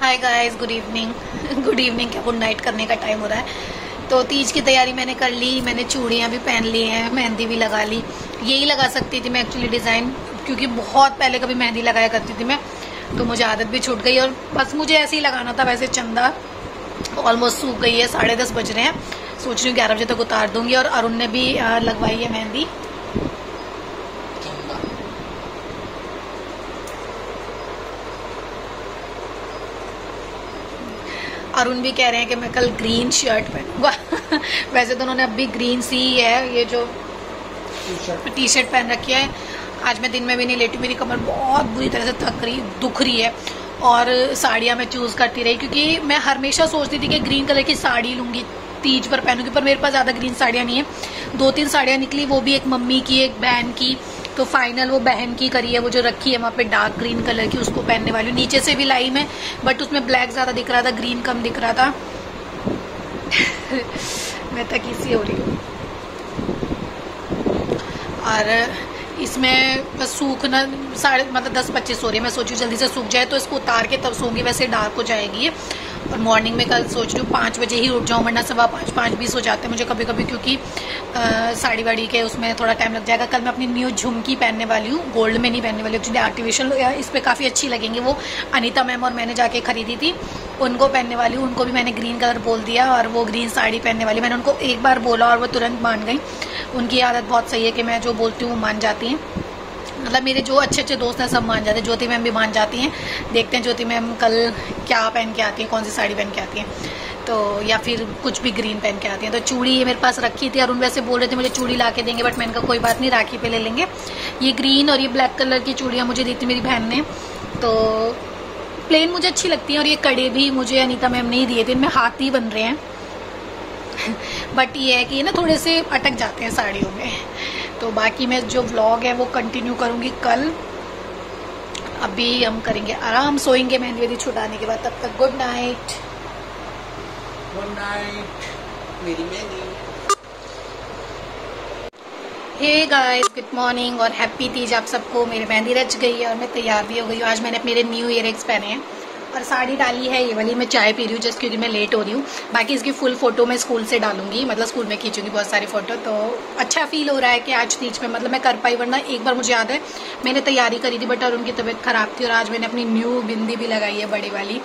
Hi guys good evening good evening क्या good night करने का टाइम हो रहा है? तो तीज की तैयारी मैंने कर ली, मैंने चूड़ियाँ भी पहन ली हैं, मेहंदी भी लगा ली। यही लगा सकती थी मैं एक्चुअली डिज़ाइन क्योंकि बहुत पहले कभी मेहंदी लगाया करती थी मैं तो मुझे आदत भी छूट गई और बस मुझे ऐसे ही लगाना था, वैसे चंदा ऑलमोस्ट सूख गई है, साढ़े दस बज रहे हैं। सोच रही हूँ ग्यारह बजे तक उतार दूँगी और अरुण ने भी लगवाई है मेहंदी। अरुण भी कह रहे हैं कि मैं कल ग्रीन शर्ट पहनूँगा वैसे तो उन्होंने अभी ग्रीन सी ही है ये जो टी शर्ट पहन रखी है। आज मैं दिन में भी नहीं लेटी मेरी कमर बहुत बुरी तरह से थक रही दुख रही है। और साड़ियाँ मैं चूज़ करती रही क्योंकि मैं हमेशा सोचती थी कि ग्रीन कलर की साड़ी लूँगी तीज पर पहनूँगी पर मेरे पास ज़्यादा ग्रीन साड़ियाँ नहीं है। दो तीन साड़ियाँ निकली वो भी एक मम्मी की एक बहन की। तो फाइनल वो बहन की करी है, वो जो रखी है वहाँ पे डार्क ग्रीन कलर की, उसको पहनने वाली हूँ। नीचे से भी लाई मैं बट उसमें ब्लैक ज़्यादा दिख रहा था ग्रीन कम दिख रहा था। मैं तक इसी हो रही हूँ। और इसमें बस सूखना, साढ़े मतलब दस पच्चीस हो रही है। मैं सोची जल्दी से सूख जाए तो इसको उतार के तब सोंगी वैसे डार्क हो जाएगी मॉर्निंग में कल सोच रही हूँ, पाँच बजे ही उठ जाऊँ, वरना सवा पाँच पाँच बीस हो जाते हैं मुझे कभी कभी क्योंकि साड़ी वाड़ी के उसमें थोड़ा टाइम लग जाएगा। कल मैं अपनी न्यू झुमकी पहनने वाली हूँ गोल्ड में नहीं पहनने वाली एक्चुअली आर्टिफिशियल इस पर काफ़ी अच्छी लगेंगी। वो अनिता मैम और मैंने जाके खरीदी थी, उनको पहनने वाली हूँ, उनको भी मैंने ग्रीन कलर बोल दिया और वो ग्रीन साड़ी पहनने वाली। मैंने उनको एक बार बोला और वो तुरंत मान गई। उनकी आदत बहुत सही है कि मैं जो बोलती हूँ, वो मान जाती हैं। मतलब मेरे जो अच्छे अच्छे दोस्त हैं, सब मान जाते हैं। ज्योति मैम भी मान जाती हैं। देखते हैं ज्योति मैम कल क्या पहन के आती हैं, कौन सी साड़ी पहन के आती हैं। तो या फिर कुछ भी ग्रीन पहन के आती हैं। तो चूड़ी ये मेरे पास रखी थी उन वैसे बोल रहे थे मुझे चूड़ी ला के देंगे बट मैंने कहा कोई बात नहीं, राखी पे ले लेंगे। ये ग्रीन और ये ब्लैक कलर की चूड़ियाँ मुझे दी थी मेरी बहन ने। तो प्लेन मुझे अच्छी लगती हैं और ये कड़े भी मुझे अनिता मैम ने ही दिए थे। इनमें हाथ ही बन रहे हैं। बट ये है कि ये ना थोड़े से अटक जाते हैं साड़ियों में। तो बाकी मैं जो व्लॉग है वो कंटिन्यू करूँगी कल। अभी हम करेंगे आराम सोएँगे मेहंदी वेदी छुटाने के बाद। तब तक गुड नाइट गुड नाइट मेरी mehndi. Hey guys good morning और हैप्पी तीज आप सबको। मेरी मेहंदी रच गई है और मैं तैयार भी हो गई हूँ। आज मैंने मेरे न्यू ईयर पहने हैं। और साड़ी डाली है, ये वाली मैं चाय पी रही हूँ जस्ट क्योंकि मैं लेट हो रही हूँ। बाकी इसकी फुल फ़ोटो मैं स्कूल से डालूँगी। मतलब स्कूल में खींचूँगी बहुत सारी फ़ोटो तो अच्छा फील हो रहा है कि आज तीज में मतलब मैं कर पाई, वरना एक बार मुझे याद है, मैंने तैयारी करी थी बट और उनकी तबीयत खराब थी और आज मैंने अपनी न्यू बिंदी भी लगाई है, बड़ी वाली।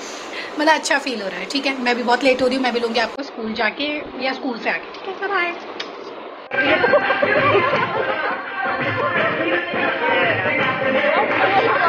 मतलब अच्छा फील हो रहा है, ठीक है? मैं भी बहुत लेट हो रही हूँ, मैं भी लूँगी आपको स्कूल जाके या स्कूल से आके, ठीक है? Bye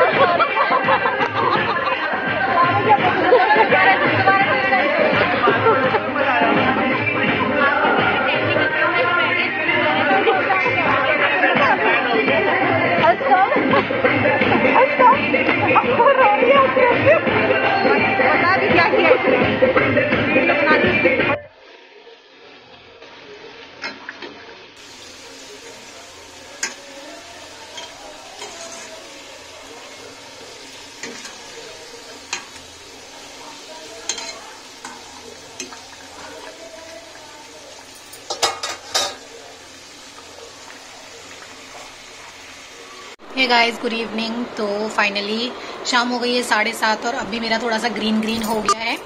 hey guys good evening तो फाइनली शाम हो गई है साढ़े सात और अभी मेरा थोड़ा सा ग्रीन ग्रीन हो गया है।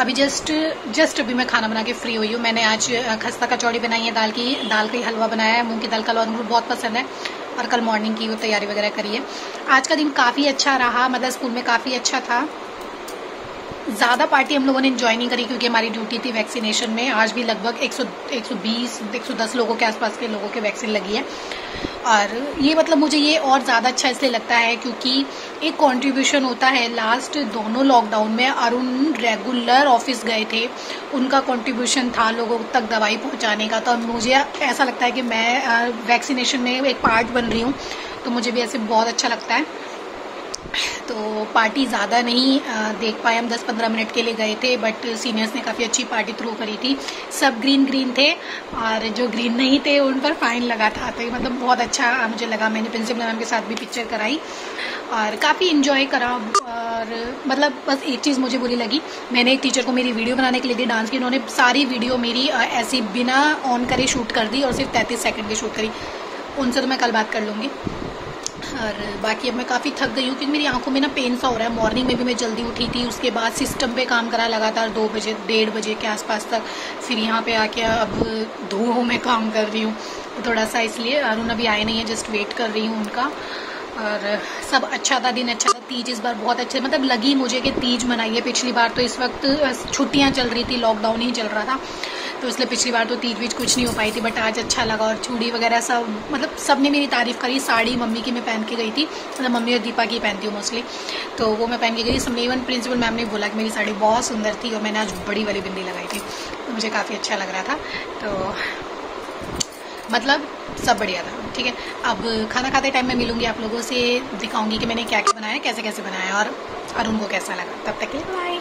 अभी जस्ट जस्ट अभी मैं खाना बना के फ्री हुई हूँ। मैंने आज खस्ता कचौड़ी बनाई है, दाल की, दाल का हलवा बनाया है। मूंग की दाल का हलवा मुझे बहुत पसंद है और कल मॉर्निंग की वो तैयारी वगैरह करी है। आज का दिन काफ़ी अच्छा रहा। मतलब स्कूल में काफ़ी अच्छा था। ज़्यादा पार्टी हम लोगों ने इन्जॉय नहीं करी क्योंकि हमारी ड्यूटी थी वैक्सीनेशन में। आज भी लगभग 100 120 110 लोगों के आसपास के लोगों के वैक्सीन लगी है। और ये मतलब मुझे ये और ज़्यादा अच्छा इसलिए लगता है क्योंकि एक कंट्रीब्यूशन होता है। लास्ट दोनों लॉकडाउन में अरुण रेगुलर ऑफ़िस गए थे। उनका कंट्रीब्यूशन था लोगों तक दवाई पहुँचाने का। तो मुझे ऐसा लगता है कि मैं वैक्सीनेशन में एक पार्ट बन रही हूँ। तो मुझे भी ऐसे बहुत अच्छा लगता है। तो पार्टी ज़्यादा नहीं देख पाए हम 10-15 मिनट के लिए गए थे बट सीनियर्स ने काफ़ी अच्छी पार्टी थ्रू करी थी। सब ग्रीन ग्रीन थे, और जो ग्रीन नहीं थे, उन पर फाइन लगा था। तो मतलब बहुत अच्छा मुझे लगा। मैंने प्रिंसिपल मैम के साथ भी पिक्चर कराई, और काफ़ी इन्जॉय करा। और मतलब बस एक चीज़ मुझे बुरी लगी। मैंने एक टीचर को मेरी वीडियो बनाने के लिए दी डांस की। उन्होंने सारी वीडियो मेरी ऐसी बिना ऑन करे शूट कर दी, और सिर्फ़ तैंतीस सेकेंड की शूट करी। उनसे तो मैं कल बात कर लूँगी। और बाकी अब मैं काफ़ी थक गई हूँ, क्योंकि मेरी आँखों में ना पेन सा हो रहा है। मॉर्निंग में भी मैं जल्दी उठी थी, उसके बाद सिस्टम पे काम करा लगातार दो बजे, डेढ़ बजे के आसपास तक। फिर यहाँ पे आके अब धुओं में, काम कर रही हूँ। थोड़ा सा इसलिए अरुण अभी आए नहीं है जस्ट वेट कर रही हूँ उनका। और सब अच्छा था, दिन अच्छा था, तीज इस बार बहुत अच्छे मतलब लगी मुझे कि तीज मनाइए। पिछली बार तो इस वक्त छुट्टियाँ चल रही थी लॉकडाउन ही चल रहा था। तो इसलिए पिछली बार तो तीज बीज कुछ नहीं हो पाई थी बट आज अच्छा लगा और चूड़ी वगैरह सब मतलब सबने मेरी तारीफ़ करी। साड़ी मम्मी की मैं पहन के गई थी मतलब मम्मी और दीपा की पहनती हूँ मोस्टली तो वो मैं पहन के गई सब इवन प्रिंसिपल मैम ने बोला कि मेरी साड़ी बहुत सुंदर थी और मैंने आज बड़ी वाली बिंदी लगाई थी। तो मुझे काफ़ी अच्छा लग रहा था। तो मतलब सब बढ़िया था, ठीक है। अब खाना खाते टाइम मैं मिलूँगी आप लोगों से, दिखाऊँगी कि मैंने क्या क्या बनाया कैसे कैसे बनाया और अरुण को कैसा लगा। तब तक के लिए बाय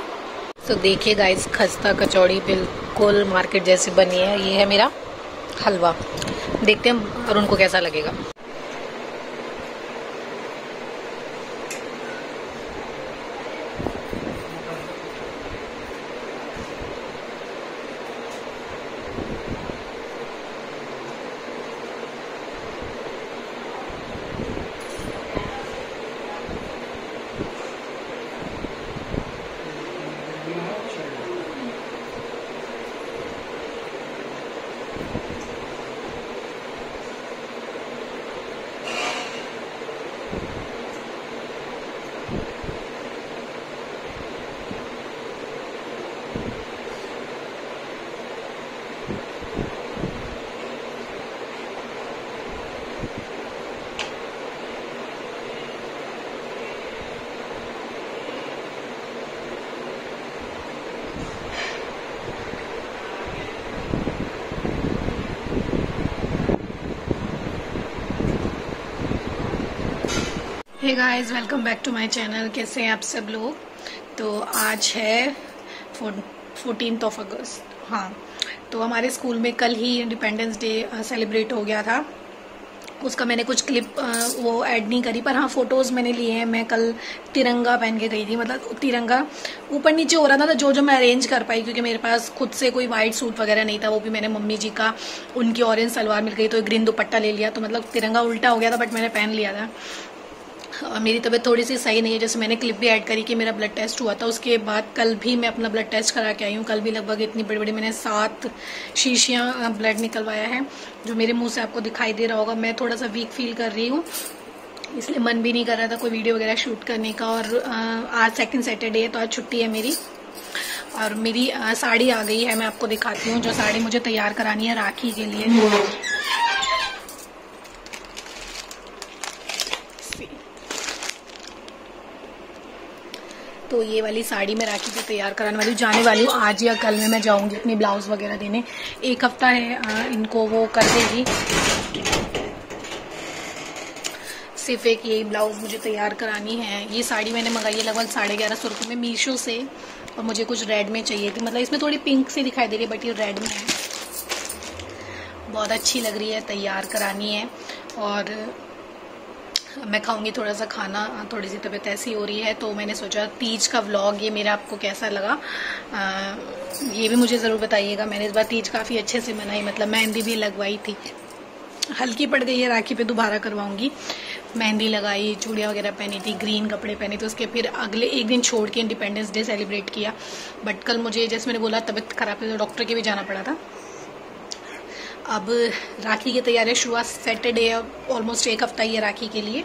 तो देखिए गाइस खस्ता कचौड़ी बिल्कुल मार्केट जैसी बनी है। ये है मेरा हलवा। देखते हैं, और उनको कैसा लगेगा। Hey guys welcome back to my channel कैसे हैं आप सब लोग? तो आज है फोर्टीन ऑफ़ अगस्त हाँ तो हमारे स्कूल में कल ही इंडिपेंडेंस डे सेलिब्रेट हो गया था। उसका मैंने कुछ क्लिप वो ऐड नहीं करी, पर हाँ फ़ोटोज़ मैंने लिए हैं। मैं कल तिरंगा पहन के गई थी मतलब तिरंगा। ऊपर नीचे हो रहा था तो जो जो मैं अरेंज कर पाई, क्योंकि मेरे पास खुद से कोई वाइट सूट वगैरह नहीं था, वो भी मैंने मम्मी जी का, उनकी ऑरेंज सलवार मिल गई तो एक ग्रीन दुपट्टा ले लिया तो मतलब तिरंगा उल्टा हो गया था बट मैंने पहन लिया था। मेरी तबीयत थोड़ी सी सही नहीं है। जैसे मैंने क्लिप भी ऐड करी कि मेरा ब्लड टेस्ट हुआ था, उसके बाद कल भी मैं अपना ब्लड टेस्ट करा के आई हूँ। कल भी लगभग इतनी बड़ी बड़ी मैंने सात शीशियाँ ब्लड निकलवाया है, जो मेरे मुँह से आपको दिखाई दे रहा होगा। मैं थोड़ा सा वीक फील कर रही हूँ, इसलिए मन भी नहीं कर रहा था कोई वीडियो वगैरह शूट करने का। और आज सेकेंड सैटरडे है तो आज छुट्टी है मेरी। और मेरी साड़ी आ गई है, मैं आपको दिखाती हूँ। जो साड़ी मुझे तैयार करानी है, राखी के लिए। ये वाली साड़ी मैं राखी से तैयार कराने वाली हूँ जाने वाली हूँ। आज या कल में मैं जाऊँगी अपनी ब्लाउज वगैरह देने। एक हफ़्ता है आ, इनको वो कर देगी। सिर्फ़ एक यही ब्लाउज मुझे तैयार करानी है। ये साड़ी मैंने मंगाई है लगभग साढ़े ग्यारह सौ रुपये में मीशो से। और मुझे कुछ रेड में चाहिए थी। मतलब इसमें थोड़ी पिंक सी दिखाई दे रही है बट ये रेड में है। बहुत अच्छी लग रही है तैयार करानी है। और मैं खाऊँगी थोड़ा सा खाना थोड़ी सी तबीयत ऐसी हो रही है तो मैंने सोचा तीज का व्लॉग ये मेरा आपको कैसा लगा? आ, ये भी मुझे ज़रूर बताइएगा। मैंने इस बार तीज काफ़ी अच्छे से मनाई मतलब मेहंदी भी लगवाई थी। हल्की पड़ गई है राखी पे दोबारा करवाऊँगी। मेहंदी लगाई चूड़ियाँ वगैरह पहनी थी ग्रीन कपड़े पहने थे उसके फिर अगले एक दिन छोड़ के इंडिपेंडेंस डे सेलिब्रेट किया। बट कल मुझे जैसे मैंने बोला तबीयत खराब है तो डॉक्टर के भी जाना पड़ा था। अब राखी की तैयारी शुरुआत सैटरडे ऑलमोस्ट एक हफ़्ता ही है राखी के लिए।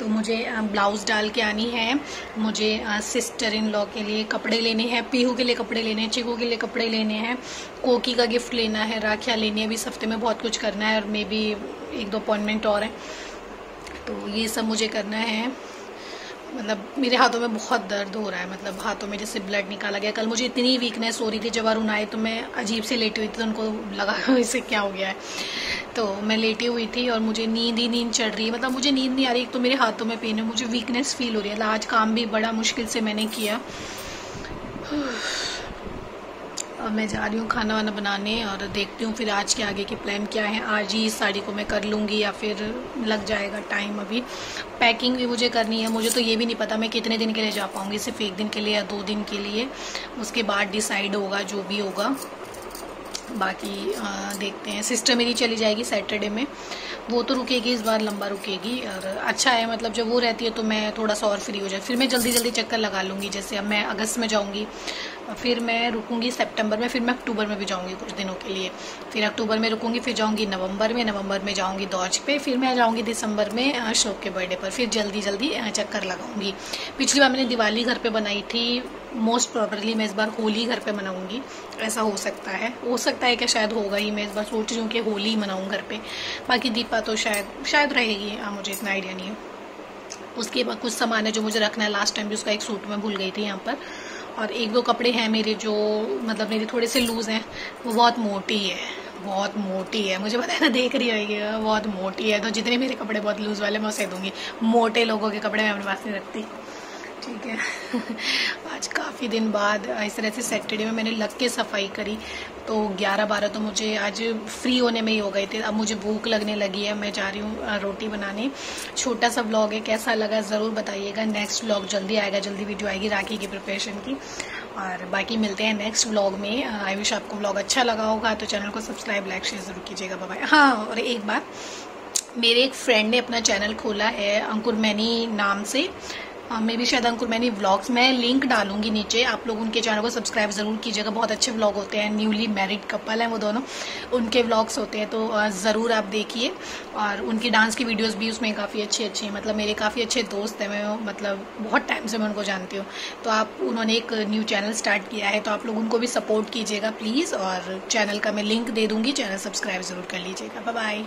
तो मुझे ब्लाउज डाल के आनी है। मुझे सिस्टर इन लॉ के लिए कपड़े लेने हैं, पीहू के लिए कपड़े लेने हैं, चिकू के लिए कपड़े लेने हैं, कोकी का गिफ्ट लेना है, राखियाँ लेनी है, अभी इस हफ़्ते में बहुत कुछ करना है और मे बी एक दो अपॉइंटमेंट और हैं। तो ये सब मुझे करना है। मतलब मेरे हाथों में बहुत दर्द हो रहा है मतलब हाथों में जैसे ब्लड निकाला गया। कल मुझे इतनी वीकनेस हो रही थी, जब अरुण आए तो मैं अजीब से लेटी हुई थी तो उनको लगा इसे क्या हो गया है। तो मैं लेटी हुई थी और मुझे नींद ही नींद चढ़ रही है। मतलब मुझे नींद नहीं आ रही, एक तो मेरे हाथों में पेन है, मुझे वीकनेस फील हो रही है। आज काम भी बड़ा मुश्किल से मैंने किया। और मैं जा रही हूँ खाना वाना बनाने और देखती हूँ फिर आज के आगे के प्लान क्या है। आज ही इस साड़ी को मैं कर लूँगी या फिर लग जाएगा टाइम अभी। पैकिंग भी मुझे करनी है। मुझे तो ये भी नहीं पता मैं कितने दिन के लिए जा पाऊँगी। सिर्फ़ एक दिन के लिए या दो दिन के लिए। उसके बाद डिसाइड होगा जो भी होगा। बाकी आ, देखते हैं। सिस्टर मेरी चली जाएगी सैटरडे में। वो तो रुकेगी इस बार लंबा रुकेगी। और अच्छा है मतलब जब वो रहती है तो मैं थोड़ा सा और फ्री हो जाए फिर मैं जल्दी जल्दी चक्कर लगा लूँगी जैसे अब मैं अगस्त में जाऊँगी। फिर मैं रुकूँगी सितंबर में फिर मैं अक्टूबर में भी जाऊँगी कुछ दिनों के लिए। फिर अक्टूबर में रुकूँगी फिर जाऊँगी नवंबर में नवंबर में जाऊँगी दौज पे फिर मैं जाऊँगी दिसंबर में अशोक के बर्थडे पर। फिर जल्दी जल्दी चक्कर लगाऊँगी। पिछली बार मैंने दिवाली घर पे बनाई थी मोस्ट प्रॉपरली मैं इस बार होली घर पे मनाऊँगी। ऐसा हो सकता है। हो सकता है कि शायद होगा ही, मैं इस बार सोच रही हूँ कि होली मनाऊँ घर पे। बाकी दीपा तो शायद शायद रहेगी। हाँ मुझे इतना आइडिया नहीं है। उसके बाद कुछ सामान है जो मुझे रखना है। लास्ट टाइम भी उसका एक सूट में भूल गई थी यहाँ पर। और एक दो कपड़े हैं मेरे जो मतलब मेरे थोड़े से लूज हैं। वो बहुत मोटी है। बहुत मोटी है। मुझे पता है ना, देख रही होगी। बहुत मोटी है। तो जितने मेरे कपड़े बहुत लूज वाले, मैं उसे दूँगी। मोटे लोगों के कपड़े मैं अपने पास नहीं रखती। ठीक है। आज काफ़ी दिन बाद इस तरह से सैटरडे में मैंने लग के सफ़ाई करी। तो 11 बारह तो मुझे आज फ्री होने में ही हो गए थे। अब मुझे भूख लगने लगी है। मैं जा रही हूँ रोटी बनाने। छोटा सा ब्लॉग है, कैसा लगा ज़रूर बताइएगा। नेक्स्ट ब्लॉग जल्दी आएगा, जल्दी वीडियो आएगी राखी की प्रिपरेशन की। और बाकी मिलते हैं नेक्स्ट ब्लॉग में। आई विश आपको ब्लॉग अच्छा लगा होगा तो चैनल को सब्सक्राइब लाइक शेयर ज़रूर कीजिएगा। बाय हाँ और एक बात। मेरे एक फ्रेंड ने अपना चैनल खोला है अंकुर मैनी नाम से। मे भी शायद, अंकुर, मैंने व्लॉग्स मैं लिंक डालूँगी नीचे। आप लोग उनके चैनल को सब्सक्राइब ज़रूर कीजिएगा। बहुत अच्छे व्लॉग होते हैं। न्यूली मैरिड कपल हैं वो दोनों। उनके व्लॉग्स होते हैं तो ज़रूर आप देखिए। और उनकी डांस की वीडियोस भी उसमें काफ़ी अच्छी अच्छी हैं। मतलब मेरे काफ़ी अच्छे दोस्त हैं मैं मतलब बहुत टाइम से मैं उनको जानती हूँ। तो आप, उन्होंने एक न्यू चैनल स्टार्ट किया है तो आप लोग उनको भी सपोर्ट कीजिएगा प्लीज़ और चैनल का मैं लिंक दे दूँगी। चैनल सब्सक्राइब ज़रूर कर लीजिएगा। बाय